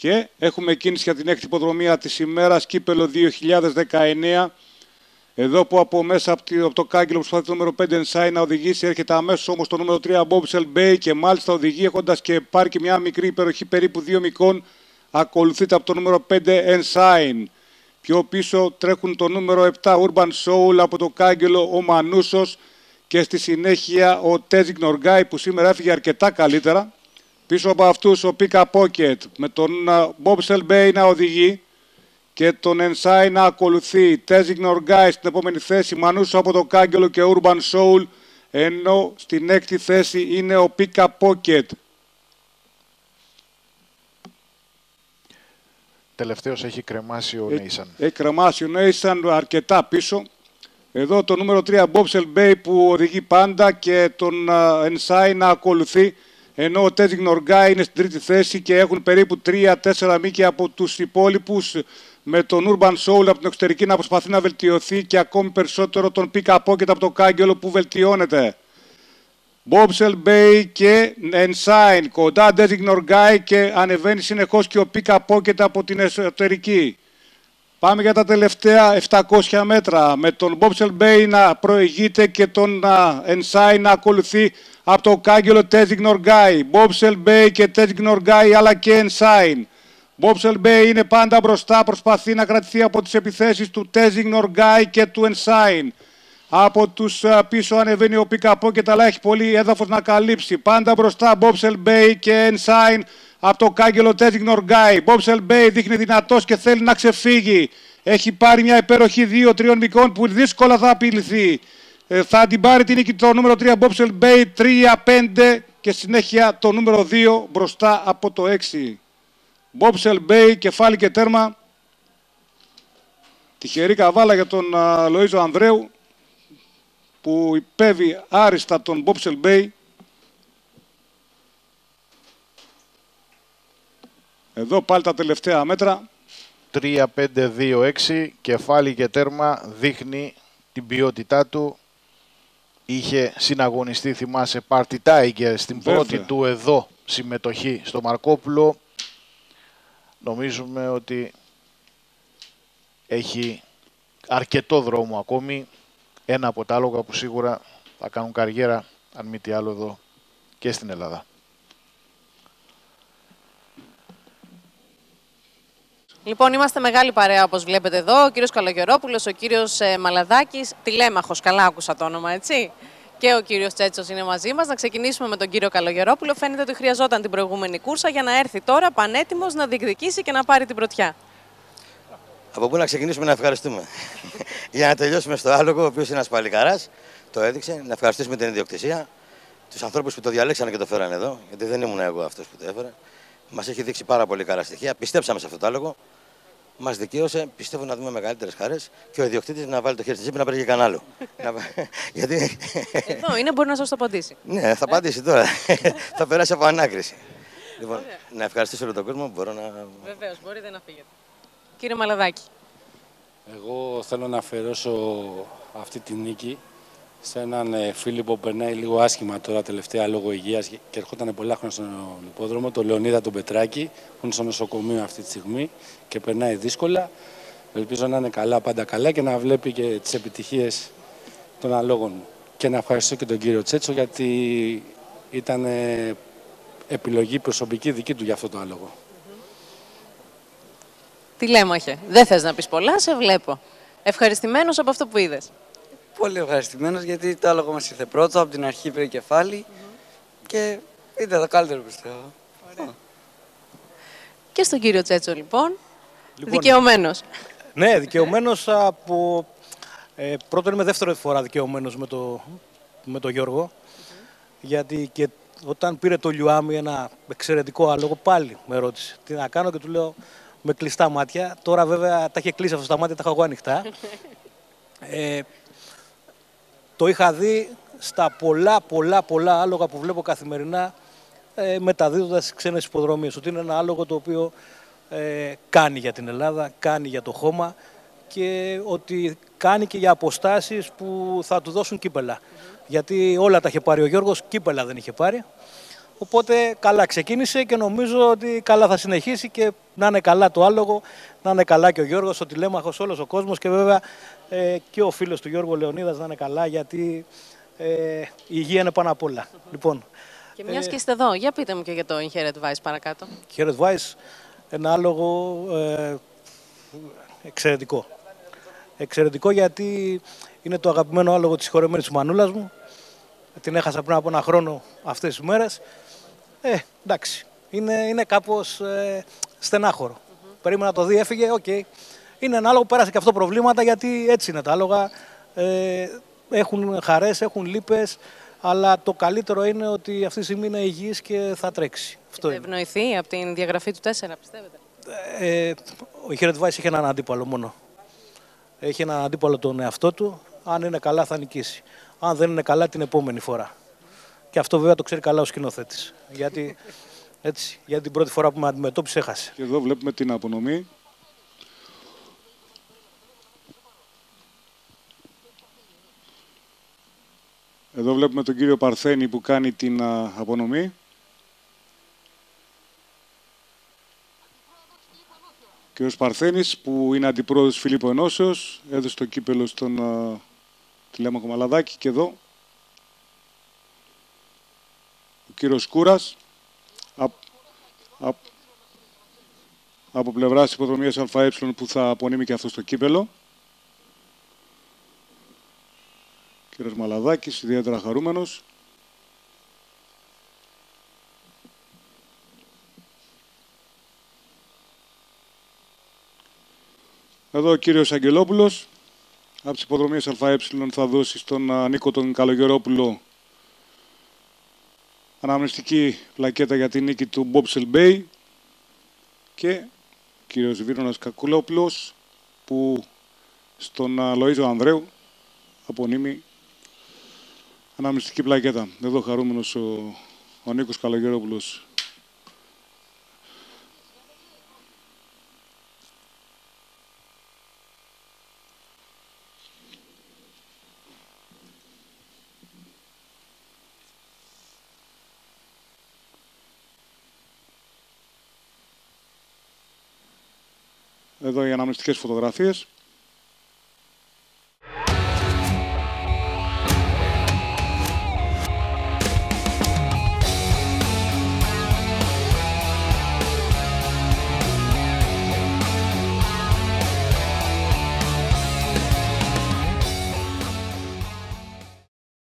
Και έχουμε κίνηση για την έκτη υποδρομία της ημέρας, κύπελο 2019. Εδώ που από μέσα από το, από το κάγκελο προσπαθεί το νούμερο 5 Ενσάι να οδηγήσει, έρχεται αμέσως όμως το νούμερο 3 Bobsel Bay και μάλιστα οδηγεί έχοντας και πάρει και μια μικρή υπεροχή περίπου 2 μικρών. Ακολουθείται από το νούμερο 5 Ensign. Πιο πίσω τρέχουν το νούμερο 7 Urban Soul από το κάγκελο ο Μανούσος και στη συνέχεια ο Τέζικ Νοργκάι που σήμερα έφυγε αρκετά καλύτερα. Πίσω από αυτούς ο Pika Pocket με τον Bobsel Bay να οδηγεί και τον Ενσάι να ακολουθεί. Τέζικ Νοργκάι στην επόμενη θέση, Μανούσο από το Κάγκελο και Urban Soul, ενώ στην έκτη θέση είναι ο Pika Pocket. Τελευταίος έχει κρεμάσει ο Νέισαν. Έχει κρεμάσει ο Νέισαν αρκετά πίσω. Εδώ το νούμερο 3 Bobsel Bay που οδηγεί πάντα και τον Ενσάι να ακολουθεί ενώ ο Τέζικ Νοργκάι είναι στην τρίτη θέση και έχουν περίπου 3-4 μήκη από τους υπόλοιπους με τον Urban Soul από την εξωτερική να προσπαθεί να βελτιωθεί και ακόμη περισσότερο τον Pick Pocket από το Κάγκελο που βελτιώνεται. Bobsel Bay και Ensign, κοντά Desig Norgay και ανεβαίνει συνεχώς και ο Pick Pocket από την εσωτερική. Πάμε για τα τελευταία 700 μέτρα με τον Bobsel Bay να προηγείται και τον Ensign να ακολουθεί από το κάγκελο Tenzing Norgay. Bobsel Bay και Tenzing Norgay αλλά και Ensign. Μπόμπσελ Μπέι είναι πάντα μπροστά, προσπαθεί να κρατηθεί από τις επιθέσεις του Τένζινγκ Νοργκάι και του Ενσάιν. Από τους πίσω ανεβαίνει ο Πικαπό και τα έχει πολύ έδαφος να καλύψει. Πάντα μπροστά Μπόμπσελ Μπέι και Ενσάιν από το κάγκελο Τένζινγκ Νοργκάι. Μπόμπσελ Μπέι δείχνει δυνατός και θέλει να ξεφύγει. Έχει πάρει μια υπεροχή δύο-τριών μηκών που δύσκολα θα απειληθεί. Ε, θα την πάρει την νίκη το νούμερο 3 Μπόμπσελ Μπέι 3-5 και συνέχεια το νούμερο 2 μπροστά από το 6. Μπόμπσελ Μπέι, κεφάλι και τέρμα. Τυχερή καβάλα για τον Λοΐζο Ανδρέου που ιππεύει άριστα τον Μπόμπσελ Μπέι. Εδώ πάλι τα τελευταία μέτρα. 3-5-2-6, κεφάλι και τέρμα δείχνει την ποιότητά του. Είχε συναγωνιστεί, θυμάσαι, Party Tiger στην πρώτη του εδώ συμμετοχή στο Μαρκόπουλο νομίζουμε ότι έχει αρκετό δρόμο ακόμη. Ένα από τα άλογα που σίγουρα θα κάνουν καριέρα, αν μη τι άλλο εδώ και στην Ελλάδα. Λοιπόν, είμαστε μεγάλη παρέα όπως βλέπετε εδώ. Ο κύριος Καλογερόπουλος, ο κύριος ε, Μαλαδάκης, τηλέμαχος, καλά άκουσα το όνομα, έτσι και ο κύριος Τσέτσος είναι μαζί μας. Να ξεκινήσουμε με τον κύριο Καλογερόπουλο. Φαίνεται ότι χρειαζόταν την προηγούμενη κούρσα για να έρθει τώρα πανέτοιμος να διεκδικήσει και να πάρει την πρωτιά. Από πού να ξεκινήσουμε να ευχαριστούμε. για να τελειώσουμε στο άλογο, ο οποίος είναι ένας παλικαράς, το έδειξε. Να ευχαριστήσουμε την ιδιοκτησία, τους ανθρώπους που το διαλέξανε και το φέρανε εδώ, γιατί δεν ήμουν εγώ αυτός που το έφερε. Μας έχει δείξει πάρα πολύ καλά στοιχεία. Πιστέψαμε σε αυτό το άλογο μας δικαίωσε, πιστεύω να δούμε μεγαλύτερες χαρές και ο ιδιοκτήτης να βάλει το χέρι στη τσέπη να πάρει και κανένα άλλο. Γιατί... Εδώ είναι, μπορεί να σας το απαντήσει. ναι, θα απαντήσει τώρα. θα περάσει από ανάκριση. Λοιπόν, να ευχαριστήσω όλο τον κόσμο που μπορώ να. Βεβαίως, μπορείτε να φύγετε. Κύριε Μαλαδάκη. Εγώ θέλω να αφαιρώσω αυτή τη νίκη σε έναν ε, φίλο που περνάει λίγο άσχημα τώρα τελευταία λόγω υγείας και ερχόταν πολλά χρόνια στον υπόδρομο, τον Λεωνίδα τον Πετράκη, που είναι στο νοσοκομείο αυτή τη στιγμή και περνάει δύσκολα. Ελπίζω να είναι καλά, πάντα καλά και να βλέπει και τις επιτυχίες των αλόγων. Και να ευχαριστώ και τον κύριο Τσέτσο γιατί ήταν ε, επιλογή προσωπική δική του για αυτό το άλογο. Τι λέμε, όχι. Δεν θες να πεις πολλά, σε βλέπω. Ευχαριστημένος από αυτό που είδες πολύ ευχαριστημένος γιατί το άλογο μας ήρθε πρώτο, από την αρχή πήρε κεφάλι και είδε το καλύτερο πιστεύω. Και στον κύριο Τσέτσο λοιπόν, λοιπόν δικαιωμένος. Ναι, δικαιωμένος από. Ε, πρώτον είμαι δεύτερη φορά δικαιωμένος με το, με το Γιώργο. Γιατί και όταν πήρε το Λιουάμι ένα εξαιρετικό άλογο, πάλι με ρώτησε τι να κάνω; και του λέω με κλειστά μάτια. Τώρα βέβαια τα είχε κλείσει αυτά τα μάτια, τα έχω εγώ ανοιχτά. Ε, το είχα δει στα πολλά, πολλά, πολλά άλογα που βλέπω καθημερινά ε, μεταδίδοντας στις ξένες υποδρομίες. Ότι είναι ένα άλογο το οποίο ε, κάνει για την Ελλάδα, κάνει για το χώμα και ότι κάνει και για αποστάσεις που θα του δώσουν κύπελα. Γιατί όλα τα είχε πάρει ο Γιώργος, κύπελα δεν είχε πάρει. Οπότε καλά ξεκίνησε και νομίζω ότι καλά θα συνεχίσει και να είναι καλά το άλογο, να είναι καλά και ο Γιώργος, ο τηλέμαχος, όλος ο κόσμος και βέβαια ε, και ο φίλος του Γιώργου Λεωνίδας να είναι καλά γιατί ε, η υγεία είναι πάνω απ' όλα. Λοιπόν, Και μιας και είστε εδώ, για πείτε μου και για το Inherit Vice παρακάτω. Χέρετ Vice, ένα άλογο ε, εξαιρετικό. Εξαιρετικό γιατί είναι το αγαπημένο άλογο της συγχωρεμένης της μανούλας μου. Την έχασα πριν από ένα χρόνο αυτές τις μέρες. Ε, εντάξει, είναι, είναι κάπως ε, στενάχωρο. Περίμενα να το δει, έφυγε, οκ. Είναι ένα άλογο που πέρασε και αυτό προβλήματα γιατί έτσι είναι τα άλογα. Ε, έχουν χαρές, έχουν λύπες, αλλά το καλύτερο είναι ότι αυτή τη στιγμή είναι υγιής και θα τρέξει. Αυτό Θα είναι. ευνοηθεί από την διαγραφή του 4, πιστεύετε; Ε, ο Χέρετ Βάης είχε έναν αντίπαλο μόνο. Έχει έναν αντίπαλο τον εαυτό του. Αν είναι καλά θα νικήσει. Αν δεν είναι καλά την επόμενη φορά. Και αυτό βέβαια το ξέρει καλά ο σκηνοθέτης. Γιατί, έτσι, γιατί την πρώτη φορά που με αντιμετώπισε έχασε. Και εδώ βλέπουμε την απονομή. Εδώ βλέπουμε τον κύριο Παρθένη που κάνει την α, απονομή. Ο κύριος Παρθένης που είναι αντιπρόεδρος της Φιλίππο Ενώσεως έδωσε το κύπελο στον α, τηλέμαχο Μαλαδάκη και εδώ ο κύριος Κούρας απ, απ, από πλευράς τη υποδρομία ΑΕ που θα απονείμει και αυτό το κύπελο. Κύριος Μαλαδάκης, ιδιαίτερα χαρούμενος. Εδώ ο κύριος Αγγελόπουλος, από τις υποδρομίες ΑΕ θα δώσει στον α, Νίκο τον Καλογερόπουλο αναμνηστική πλακέτα για την νίκη του Bobsel Bay και ο κύριος Βίρονας Κακουλόπουλος που στον α, Λοΐζο Ανδρέου απονείμει αναμνηστική πλακέτα. Εδώ χαρούμενος ο, ο Νίκος Καλογερόπουλος. Εδώ οι αναμνηστικές φωτογραφίες.